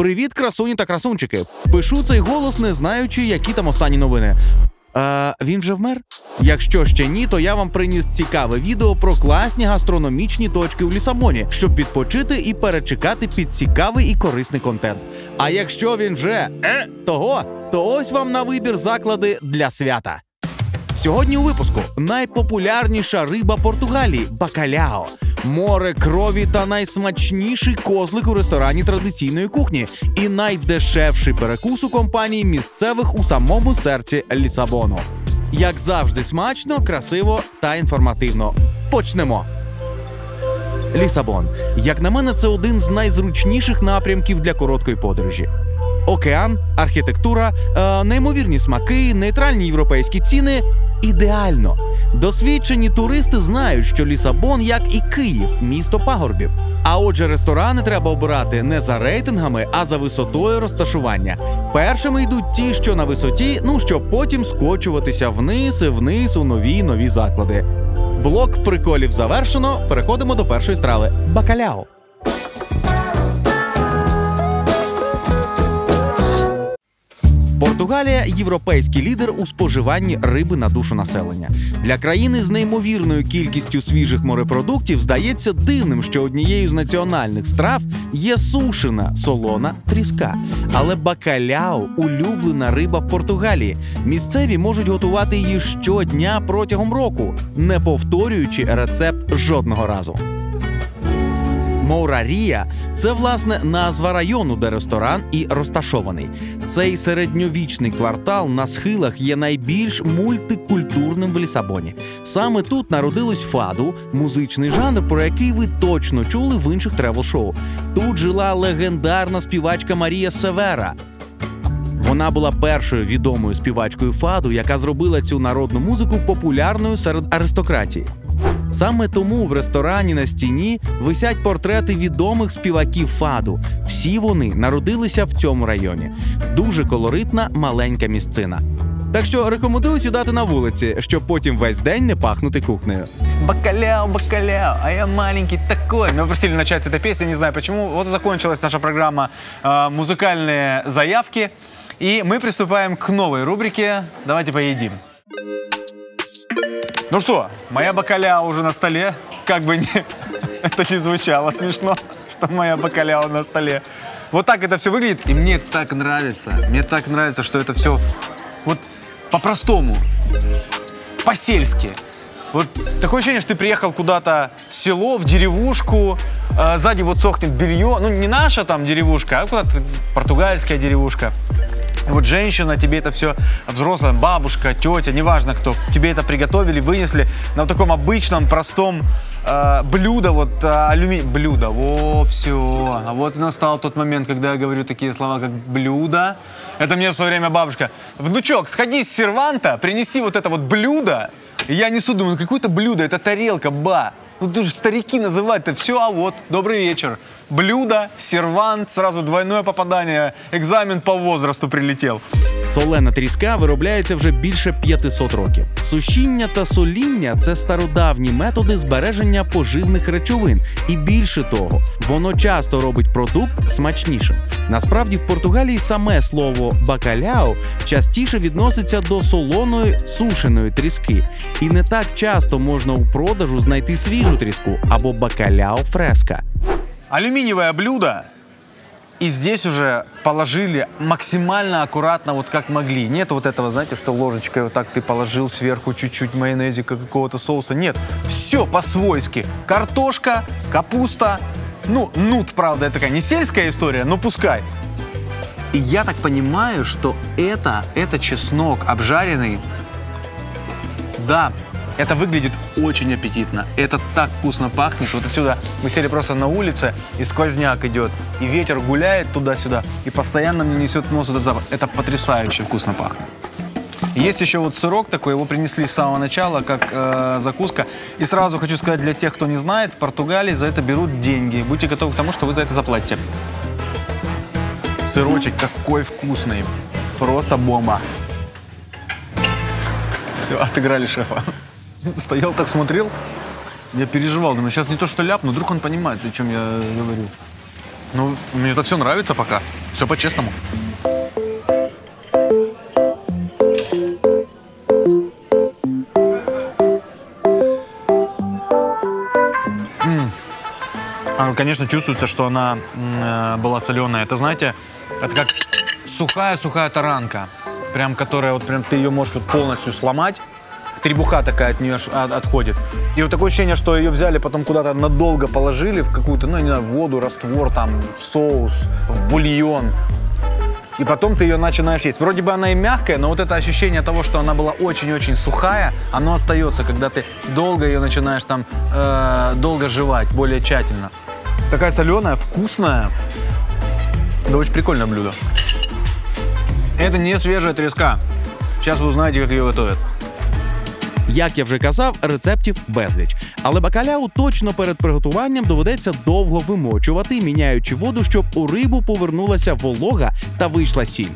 Привіт, красуні та красунчики. Пишу цей голос, не знаючи, які там останні новини. А, він вже вмер? Якщо ще ні, то я вам приніс цікаве відео про класні гастрономічні точки у Лісабоні, щоб відпочити і перечекати під цікавий і корисний контент. А якщо він вже е, того, то ось вам на вибір заклади для свята. Сьогодні у випуску найпопулярніша риба Португалії бакаляо. Море крові та найсмачніший козлик у ресторані традиційної кухні, і найдешевший перекус у компанії місцевих у самому серці Лісабону. Як завжди, смачно, красиво та інформативно. Почнемо. Лісабон. Як на мене, це один з найзручніших напрямків для короткої подорожі. Океан, архітектура, е, неймовірні смаки, нейтральні європейські ціни ідеально. Досвідчені туристи знають, що Лісабон, як і Київ, місто пагорбів. А отже, ресторани треба обирати не за рейтингами, а за висотою розташування. Першими йдуть ті, що на висоті, ну щоб потім скочуватися вниз і вниз у нові нові заклади. Блок приколів завершено. Переходимо до першої страви бакаляо. Португалія європейський лідер у споживанні риби на душу населення. Для країни з неймовірною кількістю свіжих морепродуктів здається дивним, що однією з національних страв є сушена солона тріска. Але бакаляо улюблена риба в Португалії. Місцеві можуть готувати її щодня протягом року, не повторюючи рецепт жодного разу. Моурарія це власне назва району, де ресторан і розташований. Цей середньовічний квартал на схилах є найбільш мультикультурним в Лісабоні. Саме тут народилось фаду, музичний жанр, про який ви точно чули в інших тревел-шоу. Тут жила легендарна співачка Марія Севера. Вона була першою відомою співачкою фаду, яка зробила цю народну музику популярною серед аристократії. Саме тому в ресторані на стіні висять портрети відомих співаків фаду. Всі вони народилися в цьому районі. Дуже колоритна маленька місцина. Так що рекомендую сідати на вулиці, щоб потім весь день не пахнути кухнею. Бакаляо, бакаляо, а я маленький такой. Мы просили начать с этой песни, не знаю почему. Вот и закончилась наша программа э, «Музыкальные заявки». И мы приступаем к новой рубрике «Давайте поедим». Ну что, моя бакаляо уже на столе. Как бы не, это не звучало смешно, что моя бакаляо на столе. Вот так это все выглядит, и мне так нравится. Мне так нравится, что это все вот по-простому, по-сельски. Вот такое ощущение, что ты приехал куда-то в село, в деревушку, э, сзади вот сохнет белье. Ну, не наша там деревушка, а куда-то португальская деревушка. Вот женщина, тебе это все, взрослая бабушка, тетя, неважно кто, тебе это приготовили, вынесли на вот таком обычном, простом э, блюдо, вот э, алюминий, блюдо, о, все. А вот настал тот момент, когда я говорю такие слова, как блюдо. Это мне в свое время бабушка, внучок, сходи с серванта, принеси вот это вот блюдо. И я несу, думаю, ну какое-то блюдо, это тарелка, ба. Ну ты же старики называть-то, все, а вот, добрый вечер. Блюдо, сервант, сразу двойное попадание, экзамен по возрасту прилетел. Солена тріска виробляється вже більше 500 років. Сушіння та соління це стародавні методи збереження поживних речовин, і більше того, воно часто робить продукт смачнішим. Насправді, в Португалії саме слово бакаляо частіше відноситься до солоної сушеної тріски, і не так часто можна у продажу знайти свіжу тріску або бакаляо фреска. Алюминиевое блюдо. И здесь уже положили максимально аккуратно, вот как могли. Нет вот этого, знаете, что ложечкой вот так ты положил сверху чуть-чуть майонезика, какого-то соуса. Нет, все по-свойски. Картошка, капуста. Ну, нут, правда, это такая не сельская история, но пускай. И я так понимаю, что это, это чеснок обжаренный. Да, это выглядит очень аппетитно. Это так вкусно пахнет. Вот отсюда мы сели просто на улице, и сквозняк идет, и ветер гуляет туда-сюда, и постоянно мне несет нос этот запах. Это потрясающе вкусно пахнет. Есть еще вот сырок такой, его принесли с самого начала, как э, закуска. И сразу хочу сказать для тех, кто не знает, в Португалии за это берут деньги. Будьте готовы к тому, что вы за это заплатите. Сырочек какой вкусный. Просто бомба. Все, отыграли шефа. Стоял так, смотрел. Я переживал, думаю, сейчас не то что ляпну, вдруг он понимает, о чем я говорю. Ну, мне это все нравится пока. Все по-честному. А, Конечно, чувствуется, что она э, была соленая. Это, знаете, это как сухая-сухая таранка. Прям, которая, вот прям ты ее можешь вот полностью сломать. Требуха такая от нее отходит. И вот такое ощущение, что ее взяли, потом куда-то надолго положили в какую-то, ну, не знаю, воду, раствор, там, в соус, в бульон. И потом ты ее начинаешь есть. Вроде бы она и мягкая, но вот это ощущение того, что она была очень-очень сухая, оно остается, когда ты долго ее начинаешь там э, долго жевать, более тщательно. Такая соленая, вкусная. Да очень прикольное блюдо. Это не свежая треска. Сейчас вы узнаете, как ее готовят. Як я вже казав, рецептів безліч. Але бакаляу точно перед приготуванням доведеться довго вимочувати, міняючи воду, щоб у рибу повернулася волога та вийшла сіль.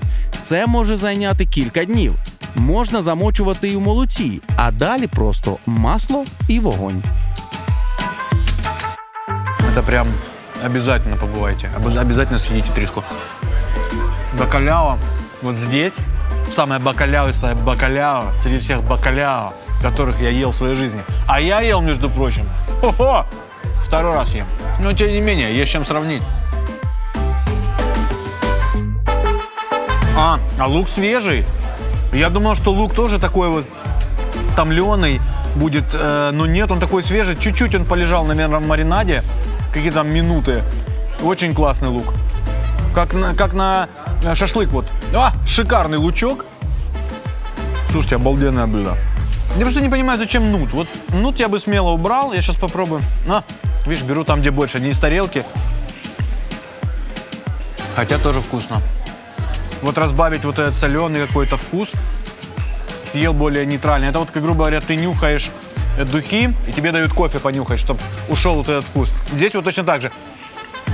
Це може зайняти кілька днів. Можна замочувати і у молоці, а далі просто масло і вогонь. Это прям обязательно побывайте. Обы- Обязательно съедите треску. Бакаляо вот здесь, самое бакалявистое бакаляо среди всех бакаляо, которых я ел в своей жизни. А я ел, между прочим, хо-хо, второй раз ем. Но тем не менее, есть чем сравнить. А, а лук свежий. Я думал, что лук тоже такой вот томленый будет, э, но нет, он такой свежий. Чуть-чуть он полежал, наверное, в маринаде, какие-то там минуты. Очень классный лук. Как на, как на шашлык вот. А, шикарный лучок. Слушайте, обалденное блюдо. Я просто не понимаю, зачем нут. Вот нут я бы смело убрал. Я сейчас попробую. На, видишь, беру там, где больше, не из тарелки. Хотя тоже вкусно. Вот разбавить вот этот соленый какой-то вкус, съел более нейтральный. Это вот, как грубо говоря, ты нюхаешь духи, и тебе дают кофе понюхать, чтобы ушел вот этот вкус. Здесь вот точно так же.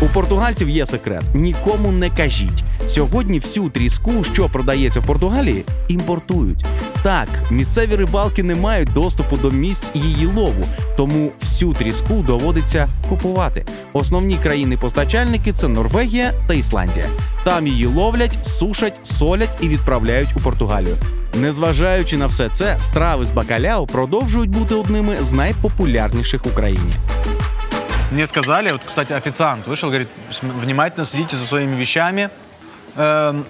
У португальців є секрет: нікому не кажіть. Сьогодні всю тріску, що продається в Португалії, імпортують. Так, місцеві рибалки не мають доступу до місць її лову, тому всю тріску доводиться купувати. Основні країни-постачальники це Норвегія та Ісландія. Там її ловлять, сушать, солять і відправляють у Португалію. Незважаючи на все це, страви з бакаляу продовжують бути одними з найпопулярніших в Україні. Мне сказали, вот, кстати, официант вышел, говорит, «См- внимательно следите за своими вещами, эм,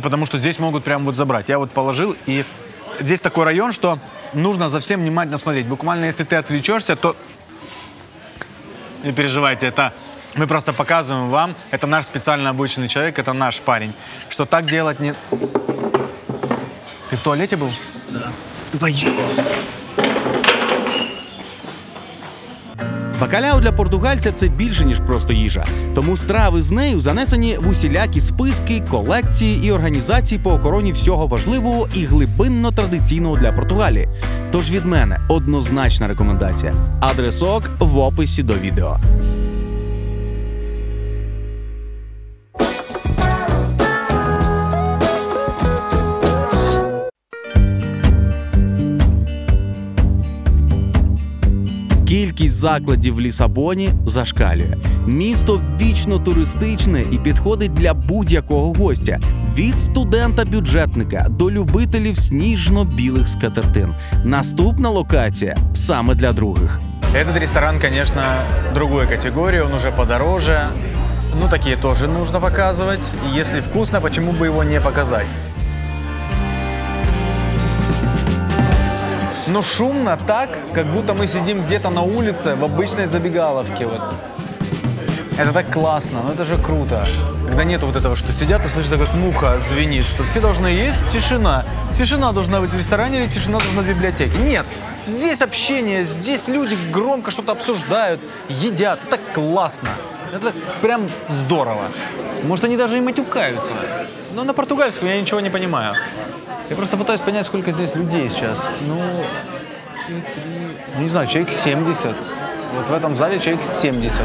потому что здесь могут прям вот забрать. Я вот положил, и здесь такой район, что нужно за всем внимательно смотреть. Буквально, если ты отвлечешься, то не переживайте, это мы просто показываем вам, это наш специально обученный человек, это наш парень, что так делать не... Ты в туалете был? Бакаляу для португальця це більше ніж просто їжа. Тому страви з нею занесені в усілякі списки, колекції і організації по охороні всього важливого і глибинно традиційного для Португалії. Тож від мене однозначна рекомендація. Адресок в описі до відео. Кількість закладів в Лісабоні зашкалює. Місто вічно туристичне і підходить для будь-якого гостя від студента-бюджетника до любителів сніжно-білих скатертин. Наступна локація саме для других. Этот ресторан, конечно, другой категории, он уже подороже. Ну, такие тоже нужно показывать. И если вкусно, почему бы его не показать? Но шумно так, как будто мы сидим где-то на улице в обычной забегаловке. Вот. Это так классно, но это же круто. Когда нет вот этого, что сидят и слышат, как муха звенит, что все должны есть, тишина. Тишина должна быть в ресторане или тишина должна в библиотеке. Нет, здесь общение, здесь люди громко что-то обсуждают, едят. Это классно. Это прям здорово. Может, они даже и матюкаются. Но на португальском я ничего не понимаю. Я просто пытаюсь понять, сколько здесь людей сейчас. Ну, ну, не знаю, человек 70. Вот в этом зале человек 70.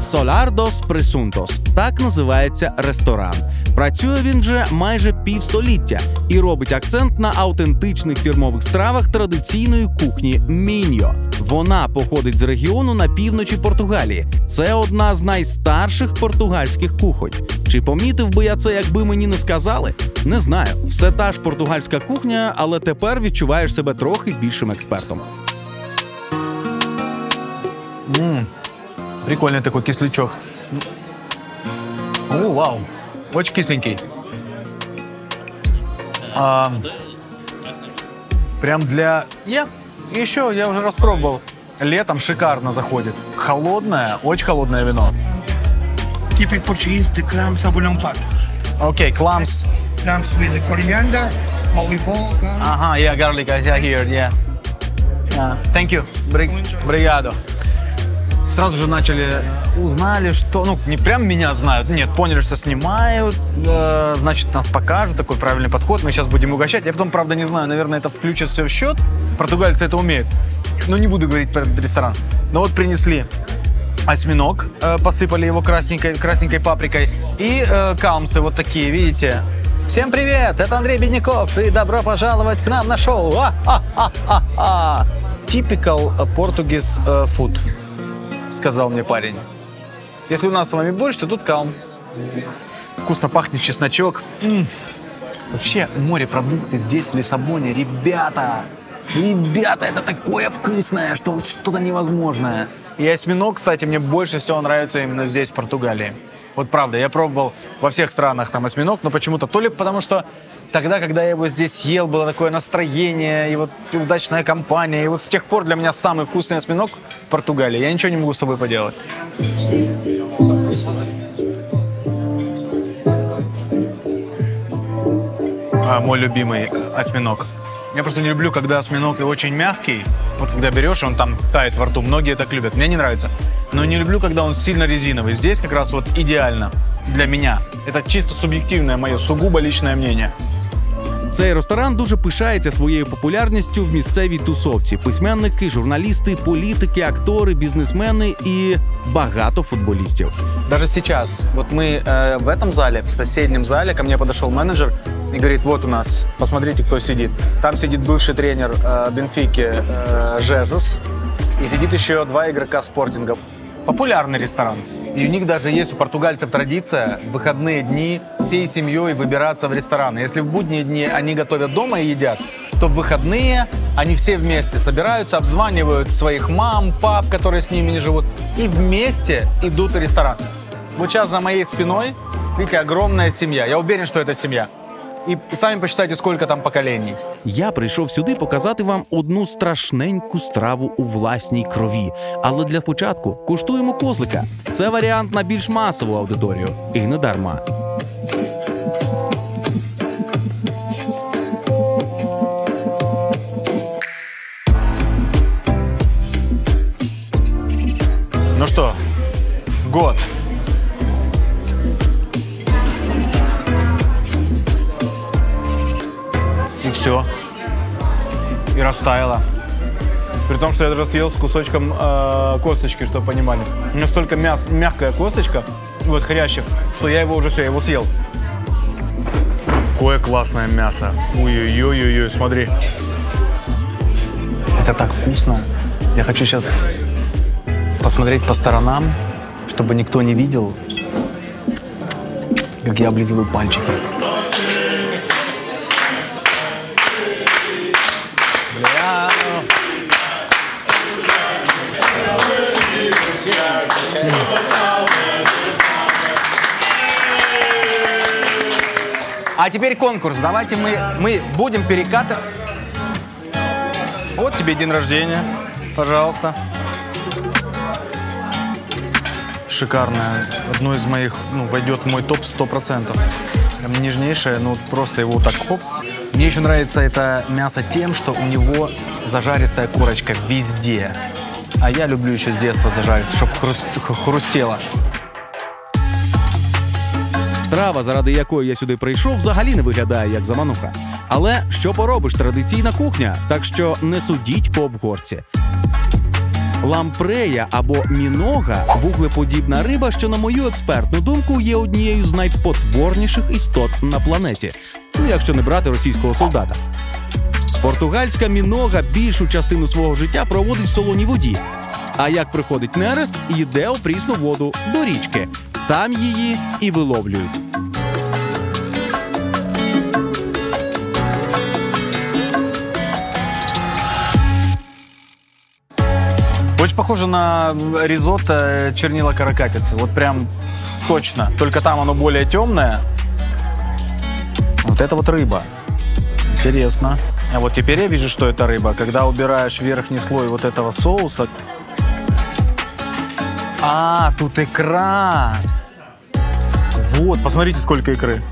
Солардос Пресунтос так називається ресторан. Працює він вже майже півстоліття і робить акцент на автентичних фірмових стравах традиційної кухні міньо. Вона походить з регіону на півночі Португалії. Це одна з найстарших португальських кухонь. Чи помітив би я це, якби мені не сказали? Не знаю. Все та ж португальська кухня, але тепер відчуваєш себе трохи більшим експертом. Прикольный такой кислячок. О, вау. Очень кисленький. А, прям для... Я еще, я уже распробовал. Летом шикарно заходит. Холодное, очень холодное вино. Typical Portuguese, the clams are on fat. Окей, кламс. Clams with the coriander, olive oil, garlic. Ага, yeah, garlic, I hear, yeah. Yeah. Thank you. Бри- Бригадо. Сразу же начали, узнали, что, ну, не прям меня знают, нет, поняли, что снимают, э, значит, нас покажут, такой правильный подход, мы сейчас будем угощать. Я потом, правда, не знаю, наверное, это включит все в счет. Португальцы это умеют. Но не буду говорить про этот ресторан. Но вот принесли осьминог, э, посыпали его красненькой, красненькой паприкой. И э, каумсы вот такие, видите? Всем привет, это Андрей Бедняков, и добро пожаловать к нам на шоу. А-а-а-а-а. Typical э, Portuguese э, food, сказал мне парень. Если у нас с вами борщ, то тут каум. Вкусно пахнет чесночок. М. Вообще, морепродукты здесь, в Лиссабоне, ребята, ребята, это такое вкусное, что вот что-то невозможное. И осьминог, кстати, мне больше всего нравится именно здесь, в Португалии. Вот правда, я пробовал во всех странах там осьминог, но почему-то то ли потому, что тогда, когда я его здесь ел, было такое настроение, и вот удачная компания, и вот с тех пор для меня самый вкусный осьминог в Португалии. Я ничего не могу с собой поделать. А, мой любимый осьминог. Я просто не люблю, когда осьминог и очень мягкий. Вот когда берешь, он там тает во рту. Многие так любят. Мне не нравится Но не люблю, когда он сильно резиновый. Здесь как раз вот идеально для меня. Это чисто субъективное мое, сугубо личное мнение. Цей ресторан дуже пишається своєю популярністю в місцевій тусовці. Письменники, журналісти, політики, актори, бізнесмени і багато футболістів. Даже сейчас, вот мы э, в этом зале, в соседнем зале, ко мне подошел менеджер и говорит, вот у нас, посмотрите, кто сидит. Там сидит бывший тренер э, Бенфики э, Жежус, и сидит еще два игрока спортинга. Популярный ресторан. И у них даже есть у португальцев традиция в выходные дни всей семьей выбираться в рестораны. Если в будние дни они готовят дома и едят, то в выходные они все вместе собираются, обзванивают своих мам, пап, которые с ними не живут, и вместе идут в ресторан. Вот сейчас за моей спиной, видите, огромная семья. Я уверен, что это семья. И, и сами посчитайте, сколько там поколений. Я прийшов сюди показати вам одну страшненьку страву у власній крові. Але для початку куштуємо козлика. Це варіант на більш масову аудиторію. І не дарма. Ну что, год. Все. И растаяло. При том, что я даже съел с кусочком э, косточки, чтобы понимали. Настолько мяс, мягкая косточка, вот хрящик, что я его уже все, я его съел. Какое классное мясо. Ой-ой-ой-ой, смотри. Это так вкусно. Я хочу сейчас посмотреть по сторонам, чтобы никто не видел, как я облизываю пальчики. А теперь конкурс. Давайте мы, мы будем перекатывать. Вот тебе день рождения. Пожалуйста. Шикарное. Одно из моих, ну, войдет в мой топ 100%. Прям нежнейшее, ну, просто его так хоп. Мне еще нравится это мясо тем, что у него зажаристая корочка везде. А я люблю еще с детства зажаристо, чтобы хрустело. Страва, заради якої я сюди прийшов, взагалі не виглядає як замануха. Але що поробиш, традиційна кухня, так що не судіть по обгорці. Лампрея або мінога вуглеподібна риба, що, на мою експертну думку, є однією з найпотворніших істот на планеті, ну якщо не брати російського солдата. Португальська мінога більшу частину свого життя проводить в солоній воді. А як приходить нерест, йде у прісну воду до річки. Там її і виловлюють. Очень похоже на ризотто чернила каракатицы. Вот прям точно. Только там оно более темное. Вот это вот рыба. Интересно. А вот теперь я вижу, что это рыба. Когда убираешь верхний слой вот этого соуса. а, тут икра. Вот, посмотрите, сколько икры.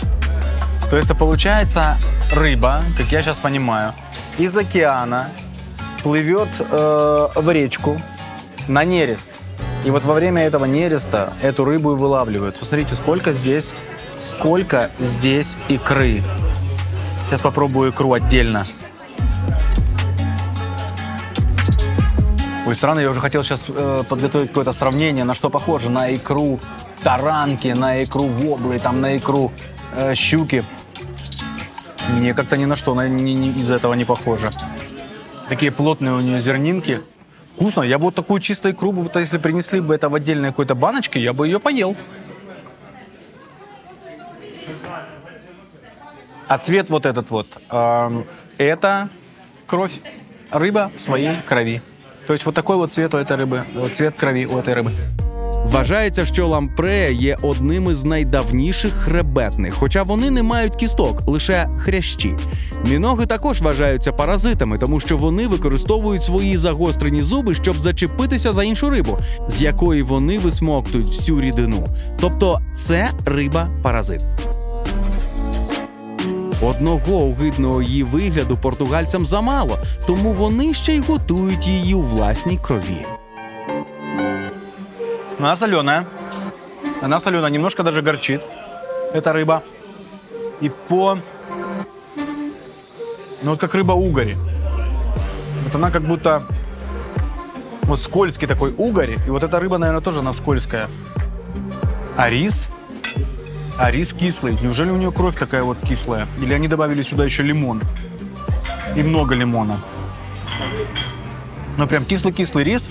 То есть это получается рыба, как я сейчас понимаю, из океана плывет э, в речку на нерест. И вот во время этого нереста эту рыбу и вылавливают. Посмотрите, сколько здесь, сколько здесь икры. Сейчас попробую икру отдельно. Ой, странно, я уже хотел сейчас э, подготовить какое-то сравнение, на что похоже. На икру таранки, на икру воблы, там, на икру э, щуки. Не, как-то ни на что на- ни- ни из этого не похоже. Такие плотные у нее зернинки. Вкусно. Я бы вот такую чистую икру, вот если принесли бы это в отдельной какой-то баночке, я бы ее поел. А цвет вот этот вот, эм, это кровь. Рыба в своей крови. То есть вот такой вот цвет у этой рыбы, вот цвет крови у этой рыбы. Вважається, що лампрея є одним із найдавніших хребетних, хоча вони не мають кісток, лише хрящі. Міноги також вважаються паразитами, тому що вони використовують свої загострені зуби, щоб зачепитися за іншу рибу, з якої вони висмоктують всю рідину. Тобто це риба-паразит. Одного огидного її вигляду португальцям замало, тому вони ще й готують її у власній крові. Она соленая. Она соленая, немножко даже горчит. Эта рыба. И по... Ну, вот как рыба угорь. Вот она как будто... Вот скользкий такой угорь. И вот эта рыба, наверное, тоже она скользкая. А рис? А рис кислый. Неужели у нее кровь такая вот кислая? Или они добавили сюда еще лимон? И много лимона. Ну, прям кислый-кислый рис.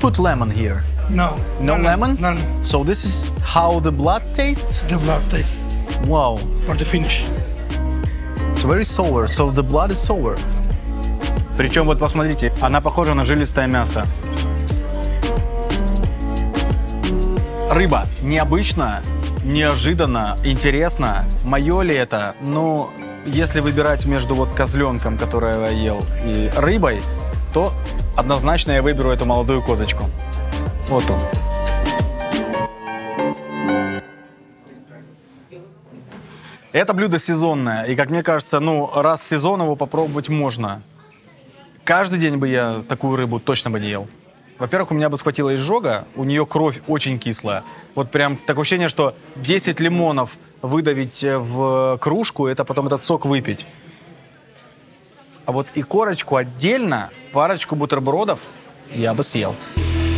Put lemon here. No. No none, lemon? None. So this is how the blood tastes? The blood taste Wow. for the finish. It's very sour, so the blood is sour. Причем вот посмотрите, она похожа на жилистое мясо. Рыба необычно, неожиданно, интересно. Мое ли это? Ну, если выбирать между вот козленком, который я ел, и рыбой, то однозначно я выберу эту молодую козочку. Вот он. Это блюдо сезонное, и, как мне кажется, ну, раз сезон его попробовать можно. Каждый день бы я такую рыбу точно бы не ел. Во-первых, у меня бы схватила изжога, у нее кровь очень кислая. Вот прям такое ощущение, что 10 лимонов выдавить э, в кружку, это потом этот сок выпить. А вот и корочку отдельно, парочку бутербродов я бы съел.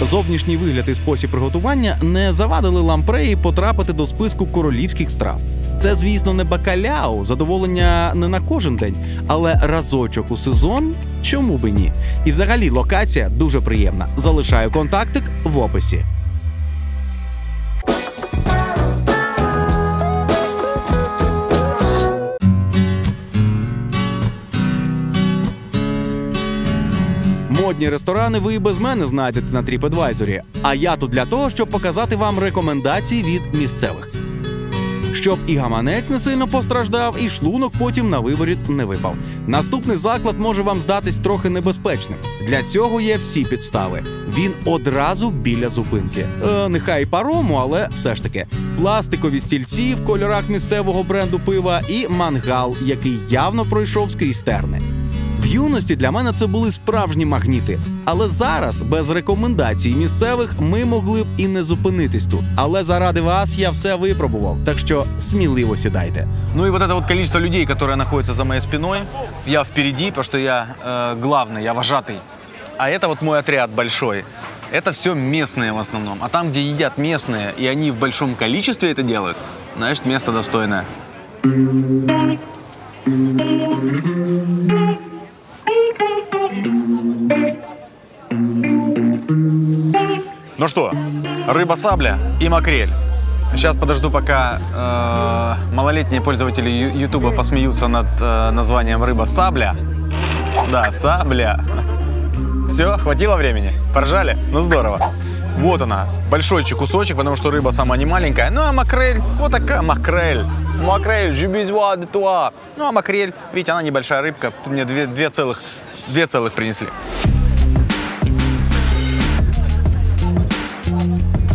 Зовнішній вигляд і спосіб приготування не завадили лампреї потрапити до списку королівських страв. Це, звісно, не бакаляу, задоволення не на кожен день, але разочок у сезон чому би ні? І взагалі локація дуже приємна. Залишаю контактик в описі. Модні ресторани ви і без мене знайдете на TripAdvisor, а я тут для того, щоб показати вам рекомендації від місцевих. Щоб і гаманець не сильно постраждав, і шлунок потім на виворіт не випав. Наступний заклад може вам здатись трохи небезпечним. Для цього є всі підстави. Він одразу біля зупинки. Е, нехай парому, але все ж таки. Пластикові стільці в кольорах місцевого бренду пива і мангал, який явно пройшов скрізь терни. В юності для мене це були справжні магніти. Але зараз, без рекомендацій місцевих, ми могли б і не зупинитись тут. Але заради вас я все випробував. Так що сміливо сідайте. Ну и вот это вот количество людей, которые находятся за моей спиной, я впереди, потому что я э, главный, я вожатый. А это вот мой отряд большой. Это все местные в основном. А там, где едят местные, и они в большом количестве это делают, значит, место достойное. Ну что, рыба-сабля и макрель. Сейчас подожду, пока э, малолетние пользователи Ютуба посмеются над э, названием рыба-сабля. Да, сабля. Все, хватило времени? Поржали? Ну здорово. Вот она, большойчик кусочек, потому что рыба сама не маленькая. Ну а макрель, вот такая макрель. Макрель, besoin de toi. Ну а макрель, видите, она небольшая рыбка. Тут мне две, две целых, две целых принесли.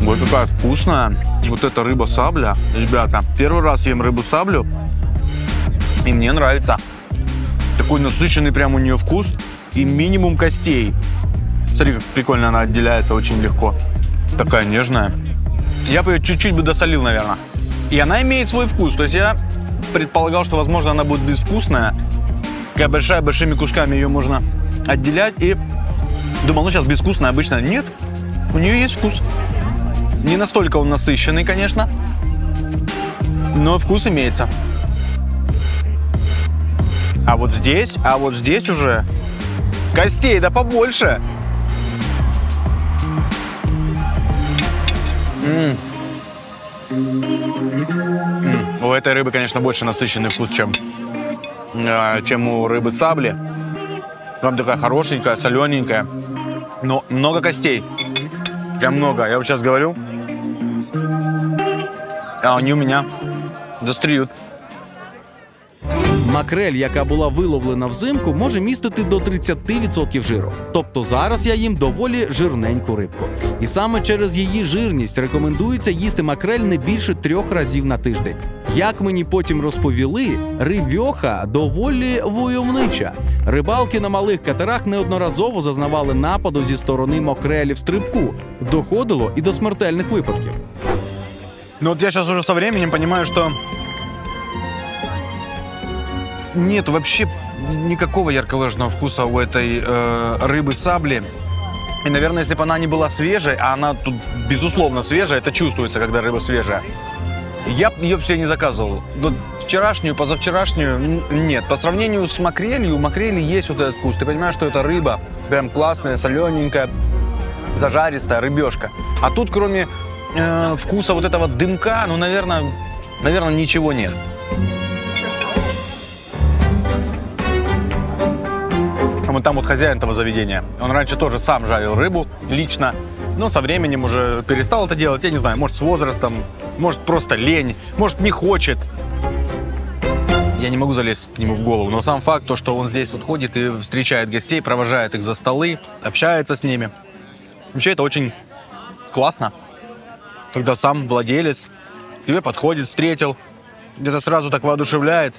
Вот такая вкусная. Вот эта рыба-сабля. Ребята, первый раз ем рыбу-саблю. И мне нравится. Такой насыщенный прям у нее вкус. И минимум костей. Смотри, как прикольно она отделяется очень легко. Такая нежная. Я бы ее чуть-чуть бы досолил, наверное. И она имеет свой вкус. То есть я предполагал, что, возможно, она будет безвкусная. Такая большая, большими кусками ее можно отделять. И думал, ну сейчас безвкусная обычно. Нет, у нее есть вкус. Не настолько он насыщенный, конечно, но вкус имеется. А вот здесь, а вот здесь уже костей да побольше. М. М, У этой рыбы, конечно, больше насыщенный вкус, чем, э, чем у рыбы сабли. Прям такая хорошенькая, солененькая. Но много костей. Прям много. Я вот сейчас говорю, а они у меня достріють. Макрель, яка була виловлена взимку, може містити до 30% жиру. Тобто зараз я їм доволі жирненьку рибку. І саме через її жирність рекомендується їсти макрель не більше трьох разів на тиждень. Як мені потім розповіли, рибьоха доволі войовнича. Рибалки на малих катерах неодноразово зазнавали нападу зі сторони макрелів стрибку. Доходило і до смертельних випадків. Но вот я сейчас уже со временем понимаю, что нет вообще никакого ярко выраженного вкуса у этой э, рыбы сабли. И, наверное, если бы она не была свежей, а она тут, безусловно, свежая, это чувствуется, когда рыба свежая, я бы ее себе не заказывал. Вот вчерашнюю, позавчерашнюю, нет. По сравнению с макрелью, у макрели есть вот этот вкус. Ты понимаешь, что это рыба прям классная, солененькая, зажаристая рыбешка. А тут, кроме э, вкуса вот этого дымка, ну, наверное, наверное, ничего нет. А Вот там вот хозяин этого заведения. Он раньше тоже сам жарил рыбу лично, но со временем уже перестал это делать. Я не знаю, может, с возрастом, может, просто лень, может, не хочет. Я не могу залезть к нему в голову, но сам факт, то, что он здесь вот ходит и встречает гостей, провожает их за столы, общается с ними. Вообще это очень классно, когда сам владелец тебе подходит, встретил, где-то сразу так воодушевляет.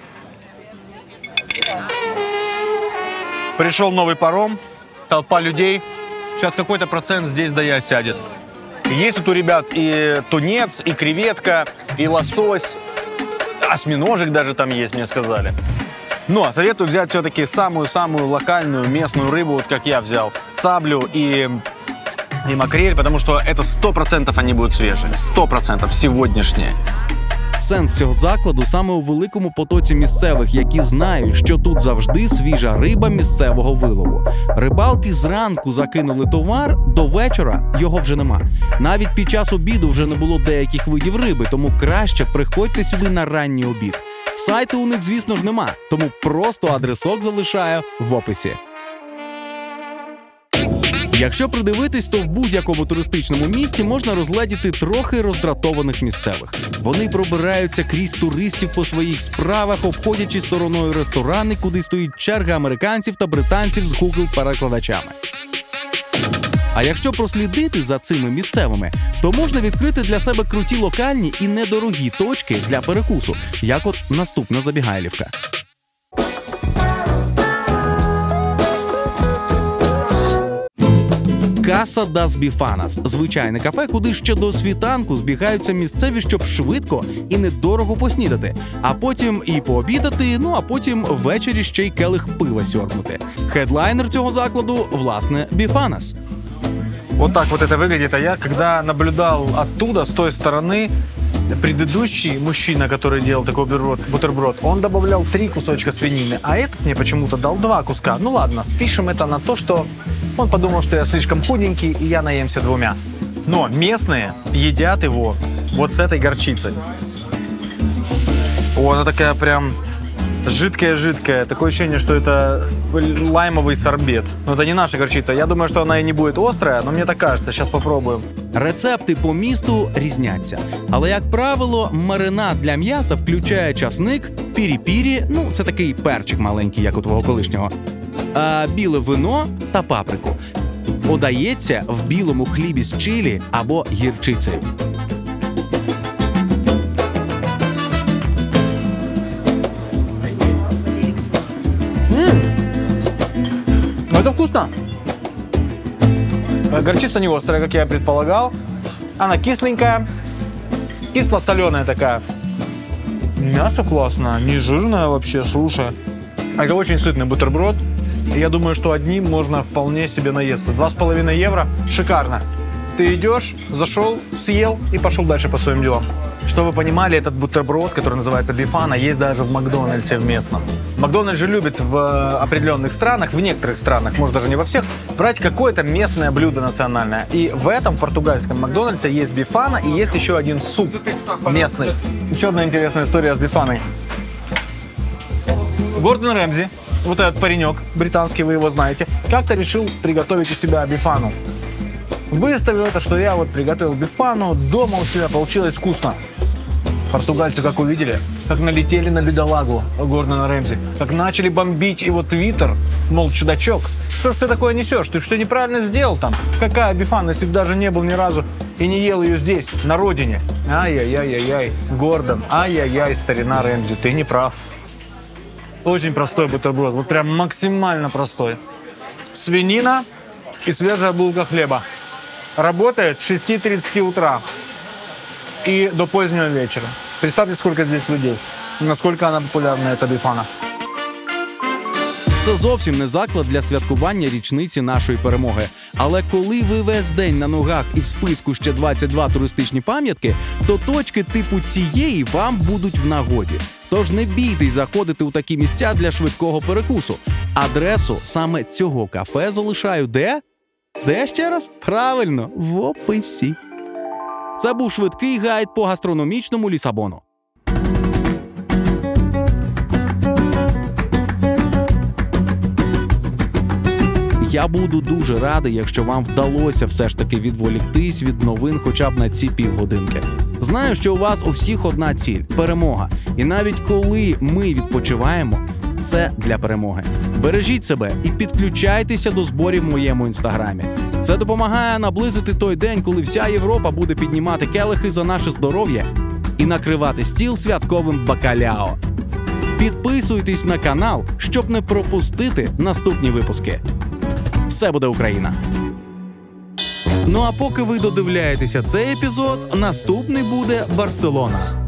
Пришел новый паром, толпа людей. Сейчас какой-то процент здесь да я сядет. Есть тут у ребят и тунец, и креветка, и лосось. Осьминожек даже там есть, мне сказали. Но советую взять все-таки самую-самую локальную местную рыбу, вот как я взял. Саблю и, и макрель, потому что это 100% они будут свежие. 100% сегодняшние. Сенс цього закладу саме у великому потоці місцевих, які знають, що тут завжди свіжа риба місцевого вилову. Рибалки зранку закинули товар, до вечора його вже нема. Навіть під час обіду вже не було деяких видів риби, тому краще приходьте сюди на ранній обід. Сайту у них, звісно ж, нема, тому просто адресок залишаю в описі. Якщо придивитись, то в будь-якому туристичному місті можна розгледіти трохи роздратованих місцевих. Вони пробираються крізь туристів по своїх справах, обходячи стороною ресторани, куди стоїть черга американців та британців з Google перекладачами. А якщо прослідити за цими місцевими, то можна відкрити для себе круті локальні і недорогі точки для перекусу, як от наступна забігайлівка. Каса Дас Біфанас звичайне кафе, куди ще до світанку збігаються місцеві, щоб швидко і недорого поснідати, а потім і пообідати. Ну а потім ввечері ще й келих пива сьорбнути. Хедлайнер цього закладу власне Біфанас. Вот так вот это выглядит. А я, когда наблюдал оттуда, с той стороны, предыдущий мужчина, который делал такой бутерброд, бутерброд, он добавлял три кусочка свинины, а этот мне почему-то дал два куска. Ну ладно, спишем это на то, что он подумал, что я слишком худенький, и я наемся двумя. Но местные едят его вот с этой горчицей. О, она такая прям жидкая-жидкая. Такое ощущение, что это лаймовый сорбет. Но это не наша горчица. Я думаю, что она и не будет острая, но мне так кажется. Сейчас попробуем. Рецепти по місту різняться, але як правило, маринад для м'яса включає часник, пірі-пірі, ну це такий перчик маленький, як у твого колишнього, а біле вино та паприку. Подається в білому хлібі з чилі або гірчицею. Это вкусно. Горчица не острая, как я предполагал. Она кисленькая, кисло-соленая такая. Мясо классное, не жирное вообще, слушай. Это очень сытный бутерброд. Я думаю, что одним можно вполне себе наесться. Два с половиной евро. Шикарно. Ты идешь, зашел, съел и пошел дальше по своим делам. Чтобы вы понимали, этот бутерброд, который называется бифана, есть даже в Макдональдсе в местном. Макдональдс же любит в э, определенных странах, в некоторых странах, может даже не во всех, брать какое-то местное блюдо национальное. И в этом португальском Макдональдсе есть бифана и есть еще один суп местный. Еще одна интересная история с бифаной. Гордон Рэмзи, вот этот паренек британский, вы его знаете, как-то решил приготовить у себя бифану. Выставил это, что я вот приготовил бифану, дома у себя получилось вкусно. Португальцы как увидели, как налетели на бедолагу Гордона Рэмзи, как начали бомбить его твиттер, мол, чудачок, что ж ты такое несешь, ты что неправильно сделал там? Какая бифана, если бы даже не был ни разу и не ел ее здесь, на родине? Ай-яй-яй-яй, Гордон, ай-яй-яй, старина Рэмзи, ты не прав. Очень простой бутерброд, вот прям максимально простой. Свинина и свежая булка хлеба. Работает с 6.30 утра и до позднего вечера. Представьте, сколько здесь людей. Насколько она популярна, эта бифана. Це зовсім не заклад для святкування річниці нашої перемоги. Але коли ви весь день на ногах і в списку ще 22 туристичні пам'ятки, то точки типу цієї вам будуть в нагоді. Тож не бійтесь заходити у такі місця для швидкого перекусу. Адресу саме цього кафе залишаю де? Де ще раз? Правильно, в описі. Це був швидкий гайд по гастрономічному Лісабону. Я буду дуже радий, якщо вам вдалося все ж таки відволіктись від новин хоча б на ці півгодинки. Знаю, що у вас у всіх одна ціль перемога. І навіть коли ми відпочиваємо, це для перемоги. Бережіть себе і підключайтеся до зборів в моєму інстаграмі. Це допомагає наблизити той день, коли вся Європа буде піднімати келихи за наше здоров'я і накривати стіл святковим бакаляо. Підписуйтесь на канал, щоб не пропустити наступні випуски. Все буде Україна. Ну а поки ви додивляєтеся цей епізод, наступний буде Барселона.